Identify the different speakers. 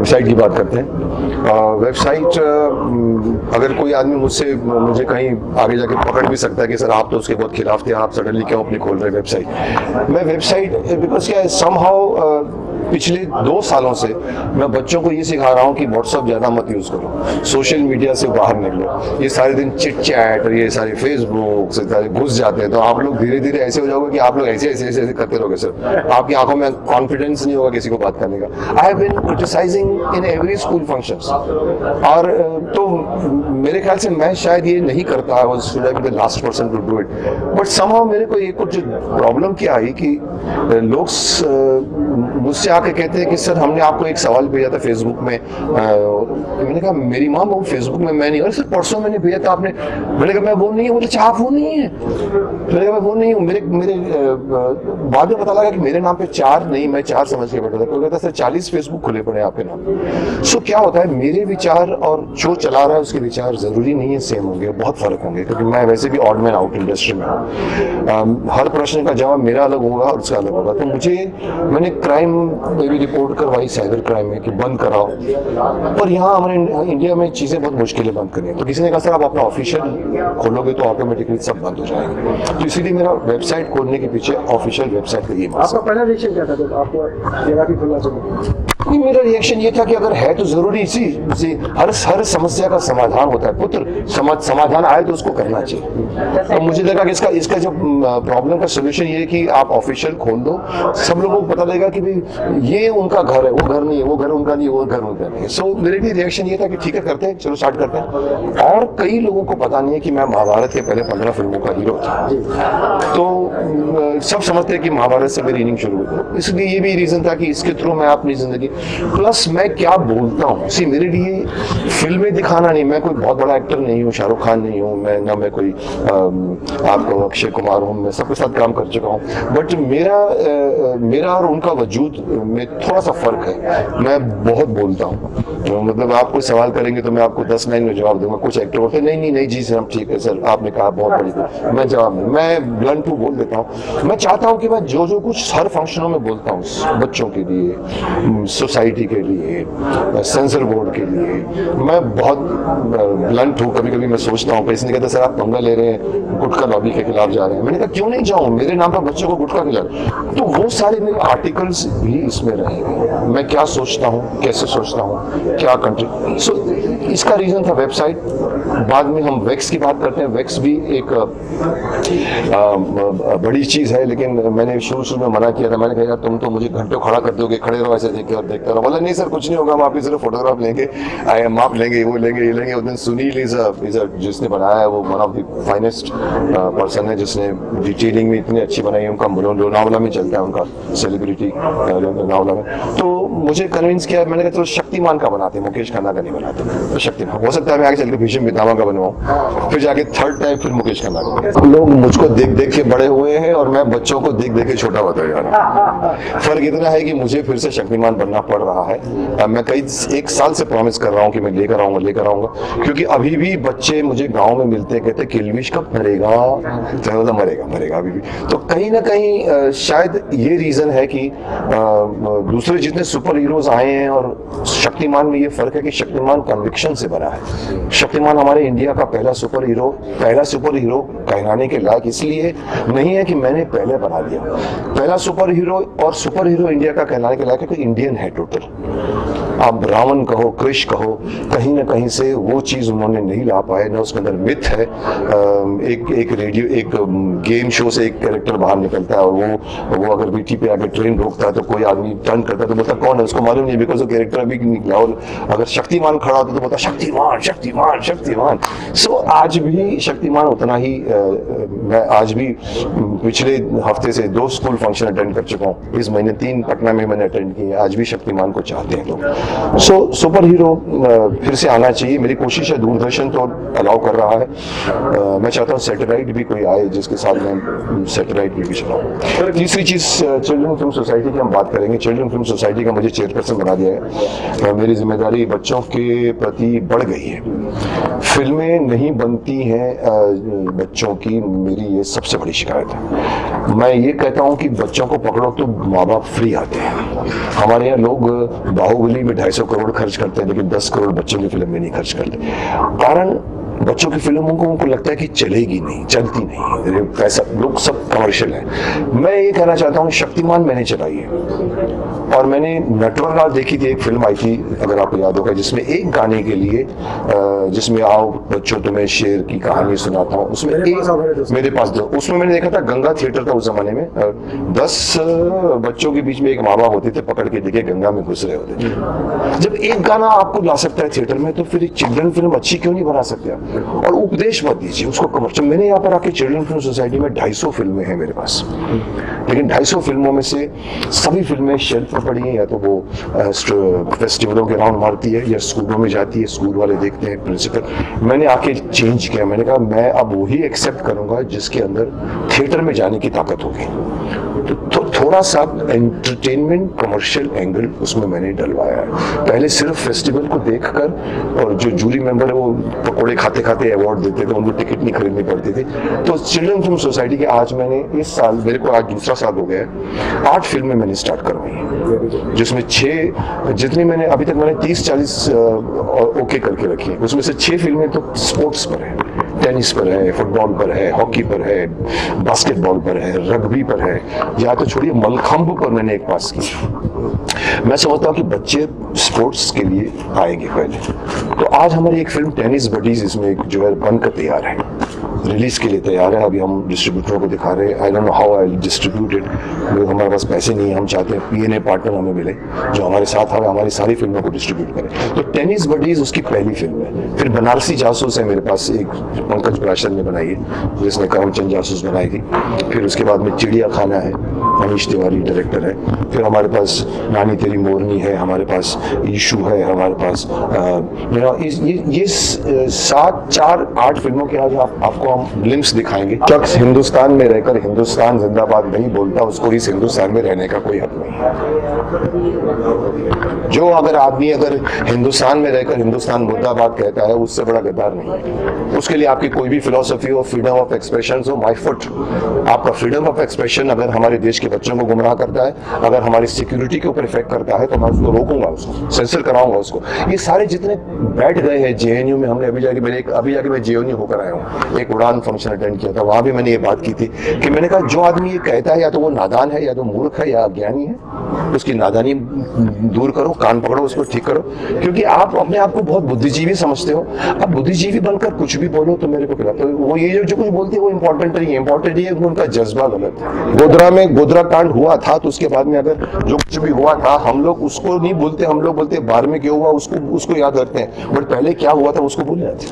Speaker 1: Website की बात करते हैं। वेबसाइट अगर कोई आदमी मुझसे, मुझे कहीं आगे जाके पकड़ भी सकता है कि सर आप तो उसके बहुत खिलाफ थे, आप सडनली क्यों अपनी खोल रहे वेबसाइट? मैं वेबसाइट, बिकॉज़ क्या है समहाउ पिछले दो सालों से मैं बच्चों को ये सिखा रहा हूँ कि व्हाट्सअप ज़्यादा मत यूज़ करो सोशल मीडिया से बाहर निकलो। ये सारे दिन चिट चैट ये सारे फेसबुक से सारे घुस जाते हैं तो आप लोग धीरे धीरे ऐसे हो जाओगे कि आप लोग ऐसे ऐसे ऐसे, ऐसे करते रहोगे सर आपकी आँखों में कॉन्फिडेंस नहीं होगा किसी को बात करने का। I have been criticising in every school function और तो मेरे ख्याल से मैं शायद ये नहीं करता I the last person to do it but somehow मेरे को ये कुछ प्रॉब्लम क्या आई कि लोग मुझसे आके कहते हैं कि सर हमने आपको एक सवाल भेजा था फेसबुक में। आ, मैंने कहा मेरी माँ वो फेसबुक में मैं नहीं और सर परसों मैंने भेजा था आपने। मैंने कहा मैं वो नहीं हूँ। बोले आप वो नहीं है। मैंने कहा मैं वो नहीं हूँ। मेरे मेरे बाद में पता लगा कि मेरे नाम पे चार नहीं मैं चार समझ के बैठा था। कहता सर चालीस फेसबुक खुले पड़े आपके नाम सो क्या होता है मेरे विचार और जो चला रहा है उसके विचार ज़रूरी नहीं है सेम होंगे बहुत फ़र्क होंगे क्योंकि मैं वैसे भी ऑड मैन आउट इंडस्ट्री में हूँ। हर प्रश्न का जवाब मेरा अलग होगा और उसका अलग होगा। तो मुझे मैंने क्राइम में भी रिपोर्ट करवाई साइबर क्राइम में कि बंद कराओ। पर यहाँ हमारे इंडिया में चीज़ें बहुत मुश्किलें बंद करी तो किसी ने कहा, सर, आप अपना ऑफिशियल खोलोगे तो ऑटोमेटिकली सब बंद हो जाएँगे। तो इसीलिए मेरा वेबसाइट खोलने के पीछे ऑफिशियल वेबसाइट का ये
Speaker 2: आपका पहला क्या था? आपको जगह
Speaker 1: नहीं मेरा रिएक्शन ये था कि अगर है तो ज़रूरी इसी इसी हर हर समस्या का समाधान होता है। पुत्र समाध, समाधान आए तो उसको करना चाहिए। तो मुझे लगा कि इसका इसका जो प्रॉब्लम का सोल्यूशन ये है कि आप ऑफिशियल खोल दो। सब लोगों को पता लगेगा कि भाई ये उनका घर है वो घर नहीं है वो घर उनका नहीं है वो घर उनका नहीं है। सो so, मेरे भी रिएक्शन ये था कि ठीक है करते हैं चलो स्टार्ट करते हैं। और कई लोगों को पता नहीं है कि मैं महाभारत के पहले पंद्रह फ़िल्मों का हीरो था। तो सब समझते हैं कि महाभारत से मेरी इनिंग शुरू हुई इसलिए ये भी रीजन था कि इसके थ्रू मैं अपनी ज़िंदगी, प्लस मैं क्या बोलता हूँ? सी मेरे लिए फ़िल्में दिखाना नहीं, मैं कोई बहुत बड़ा एक्टर नहीं हूँ, शाहरुख खान नहीं हूँ, मैं, ना मैं कोई आपको अक्षय कुमार हूँ, मैं सबके साथ काम कर चुका हूँ। बट मेरा मेरा और उनका वजूद में थोड़ा सा फ़र्क है। मैं बहुत बोलता हूँ। तो मतलब आप कोई सवाल करेंगे तो मैं आपको दस लाइन में जवाब दूँगा। कुछ एक्टर होते नहीं नहीं नहीं, जी सर ठीक है, सर, आपने कहा बहुत बड़ी मैं जवाब मैं ब्लंट टू बोल देता हूँ। मैं चाहता हूँ कि मैं जो जो कुछ हर फंक्शनों में बोलता हूँ, बच्चों के लिए सोसाइटी के लिए सेंसर बोर्ड के लिए, मैं बहुत ब्लंट हूँ कभी कभी मैं सोचता हूँ ने कहता सर, आप पंगा ले रहे हैं, गुटखा लॉबी के खिलाफ जा रहे हैं। मैंने कहा, क्यों नहीं जाऊँ? मेरे नाम पर बच्चों को गुटखा खिला तो वो सारे मेरे आर्टिकल्स भी इसमें रहेंगे मैं क्या सोचता हूँ, कैसे सोचता हूँ, क्या कंट्री सो इसका रीजन था वेबसाइट बाद में हम वैक्स की बात करते हैं। वैक्स भी एक बड़ी चीज़ है। लेकिन मैंने शुरू शुरू में मना किया था। मैंने कहा तुम तो मुझे घंटों खड़ा कर दोगे, खड़े रहो ऐसे देखे और देखते रहो। बोला, नहीं सर, कुछ नहीं होगा, हम आपकी सिर्फ़ फोटोग्राफ लेंगे आई एम आप लेंगे वो लेंगे, ये लेंगे। उस दिन सुनील जिसने बनाया है, वो one of the finest person है, जिसने डिटेलिंग में इतनी अच्छी बनाई है, उनका लोनावला में चलता है, उनका सेलिब्रिटी लोनावला में। तो मुझे कन्विंस किया, मैंने कहा, चलो, शक्तिमान का बनाते मुकेश खन्ना का नहीं बनाते तो शक्तिमान हो सकता है मैं आगे चल के भीष्म पितामा का बनवाऊँ। फिर जाके थर्ड टाइम फिर मुकेश खन्ना का। लोग मुझको देख देख के बड़े हुए हैं और मैं बच्चों को देख देख के छोटा होता जा रहा फ़र्क इतना है कि मुझे फिर से शक्तिमान बनना पड़ रहा है। मैं कई एक साल से प्रॉमिस कर रहा हूँ कि मैं लेकर आऊँगा लेकर आऊँगा। क्योंकि अभी भी बच्चे मुझे गाँव में मिलते कहते किलविश कब मरेगा? तो मरेगा मरेगा अभी भी। तो कहीं ना कहीं शायद ये रीजन है कि दूसरे जितने सुपर हीरोज आए हैं और शक्तिमान में ये फ़र्क है कि शक्तिमान कन्विक्शन से बना है। शक्तिमान हमारे इंडिया का पहला सुपर हीरो पहला सुपर हीरो कहलाने के लायक इसलिए नहीं है कि मैंने पहले बना दिया। पहला सुपर हीरो और सुपर हीरो इंडिया का कहलाने के लायक है कि इंडियन है टोटल आप रावण कहो कृष कहो, कहीं ना कहीं से वो चीज़ उन्होंने नहीं ला पाए ना उसके अंदर मिथ है। एक एक रेडियो एक गेम शो से एक कैरेक्टर बाहर निकलता है और वो वो अगर बीटी पे आके ट्रेन रोकता है तो कोई आदमी टर्न करता है तो बोलता कौन है? उसको मालूम नहीं बिकॉज़ वो कैरेक्टर अभी निकला और अगर शक्तिमान खड़ा होता तो बोलता शक्तिमान शक्तिमान शक्तिमान। सो आज भी शक्तिमान उतना ही मैं आज भी पिछले हफ़्ते से दो स्कूल फ़ंक्शन अटेंड कर चुका हूँ। इस महीने तीन पटना में मैंने अटेंड किए, आज भी शक्तिमान को चाहते हैं लोग। सो सुपर हीरो फिर से आना चाहिए। मेरी कोशिश है दूरदर्शन तो अलाउ कर रहा है। अ, मैं चाहता हूँ सैटेलाइट भी कोई आए जिसके साथ मैं सैटेलाइट में भी चलाऊँ तीसरी चीज़ चिल्ड्रन फ़िल्म सोसाइटी की हम बात करेंगे। चिल्ड्रन फ़िल्म सोसाइटी का मुझे चेयरपर्सन बना दिया है। मेरी ज़िम्मेदारी बच्चों के प्रति बढ़ गई है। फ़िल्में नहीं बनती हैं बच्चों की। मेरी ये सबसे बड़ी शिकायत है। मैं ये कहता हूँ कि बच्चों को पकड़ो तो माँ बाप फ्री आते हैं। हमारे यहाँ लोग बाहुबली में ढाई सौ करोड़ खर्च करते हैं, लेकिन दस करोड़ बच्चों की फ़िल्म में नहीं खर्च करते। कारण बच्चों की फ़िल्मों को उनको लगता है कि चलेगी नहीं, चलती नहीं पैसा लोग सब कमर्शियल है। मैं ये कहना चाहता हूँ, शक्तिमान मैंने चलाई है। और मैंने नटवरलाल देखी थी एक फ़िल्म आई थी अगर आपको याद होगा जिसमें एक गाने के लिए जिसमें आओ बच्चों तुम्हें शेर की कहानी सुनाता हूँ उसमें
Speaker 2: मेरे
Speaker 1: एक। मेरे पास दो। उसमें मैंने देखा था गंगा थिएटर था उस जमाने में दस बच्चों के बीच में एक माँ बाप होते थे पकड़ के देखे गंगा में घुस रहे होते थे। जब एक गाना आपको ला सकता है थिएटर में तो फिर एक चिल्ड्रन फ़िल्म अच्छी क्यों नहीं बना सकते आप? और उपदेश मत दीजिए उसको कमर्शियल मैंने यहाँ पर आके चिल्ड्रन फ़िल्म सोसाइटी में 250 फ़िल्में हैं मेरे पास। लेकिन 250 फ़िल्मों में से सभी फ़िल्में शेल्फ पर पड़ी है या तो वो फेस्टिवलों के राउंड मारती है या स्कूलों में जाती है स्कूल वाले देखते हैं प्रिंसिपल। मैंने आके चेंज किया मैंने कहा मैं अब वही एक्सेप्ट करूँगा जिसके अंदर थिएटर में जाने की ताकत होगी। तो, थोड़ा सा एंटरटेनमेंट कमर्शियल एंगल उसमें मैंने डलवाया है। पहले सिर्फ़ फेस्टिवल को देखकर और जो जूरी मेंबर है वो पकोड़े खाते खाते अवार्ड देते थे, उनको टिकट नहीं खरीदनी पड़ती थी। तो चिल्ड्रन फ़िल्म सोसाइटी के आज मैंने इस साल, मेरे को आज दूसरा साल हो गया है, आठ फ़िल्में मैंने स्टार्ट करवाई हैं, जिसमें छः जितनी मैंने, अभी तक मैंने तीस चालीस ओके करके रखी है। उसमें से छः फ़िल्में तो स्पोर्ट्स पर है। टेनिस पर है, फुटबॉल पर है, हॉकी पर है, बास्केटबॉल पर है, रग्बी पर है। या तो छोड़िए मलखम्ब पर मैंने एक पास की। मैं समझता हूँ कि बच्चे स्पोर्ट्स के लिए आएँगे पहले। तो आज हमारी एक फ़िल्म, टेनिस बडीज, इसमें जो है, बनकर तैयार है। रिलीज़ के लिए तैयार है। अभी हम डिस्ट्रीब्यूटरों को दिखा रहे हैं। I don't know how I distributed लोग हमारे पास पैसे नहीं है। हम चाहते हैं पी एन ए पार्टनर हमें मिले, जो हमारे साथ हमें हमारी सारी फ़िल्मों को डिस्ट्रीब्यूट करें। तो टेनिस बडीज उसकी पहली फ़िल्म है। फिर बनारसी जासूस है मेरे पास। एक पंकज प्राशन ने बनाई है, जिसने करमचंद जासूस बनाई थी। फिर उसके बाद में चिड़िया खाना है। मनीष तिवारी डायरेक्टर है। फिर हमारे पास नानी तेरी मोरनी है हमारे पास ईशू है हमारे पास यू नो ये ये सात चार आठ फ़िल्मों के आज आप, आपको हम लिम्स दिखाएँगे। शख्स हिंदुस्तान में रहकर हिंदुस्तान जिंदाबाद नहीं बोलता उसको इस हिंदुस्तान में रहने का कोई हक जो अगर आदमी अगर हिंदुस्तान में रहकर हिंदुस्तान मुर्दाबाद कहता है, उससे बड़ा गद्दार नहीं। उसके लिए आपकी कोई भी फिलोसफी हो फ्रीडम ऑफ़ एक्सप्रेशन हो माई फुट आपका फ्रीडम ऑफ़ एक्सप्रेशन अगर हमारे देश के बच्चों को गुमराह करता है, अगर हमारी सिक्योरिटी के ऊपर इफ़ेक्ट करता है तो मैं उसको रोकूँगा उसको सेंसर कराऊँगा उसको। ये सारे जितने बैठ गए हैं जेएनयू में, हमने अभी जाके एक, अभी जाके मैं जेएनयू होकर आया हूँ। एक उड़ान फ़ंक्शन अटेंड किया था, वहाँ भी मैंने ये बात की थी कि मैंने कहा, जो आदमी ये कहता है, या तो वो नादान है, या तो मूर्ख है, या अज्ञानी है उसकी नादानी दूर करो कान पकड़ो उसको ठीक करो। क्योंकि आप अपने आप को बहुत बुद्धिजीवी समझते हो। अब बुद्धिजीवी बनकर कुछ भी बोलो तो मेरे को तो वो ये जो, कुछ बोलती है वो इंपॉर्टेंट नहीं है। इंपॉर्टेंट ये उनका जज्बा गलत है। गोधरा में गोधरा कांड हुआ था तो उसके बाद में अगर जो कुछ भी हुआ था हम लोग उसको नहीं बोलते हम लोग बोलते बार में क्यों हुआ उसको उसको याद रखते हैं। बट पहले क्या हुआ था उसको भूल जाते